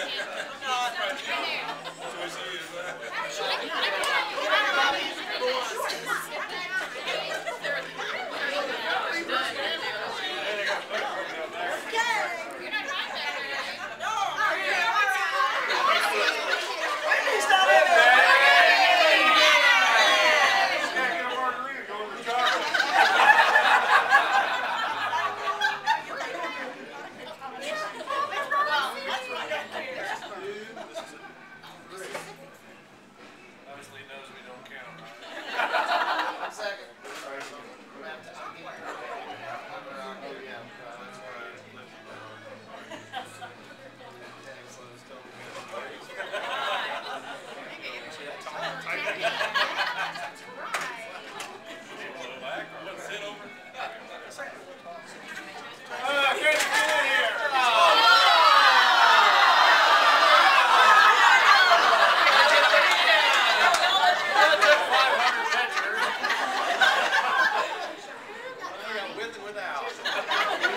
Yeah. With and without.